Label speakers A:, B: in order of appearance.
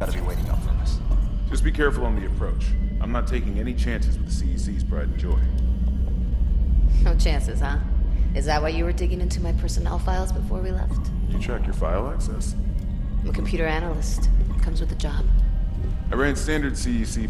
A: gotta be waiting up for us.
B: Just be careful on the approach. I'm not taking any chances with the CEC's pride and joy.
C: No chances, huh? Is that why you were digging into my personnel files before we left?
B: You track your file access?
C: I'm a computer analyst. It Comes with the job.
B: I ran standard CEC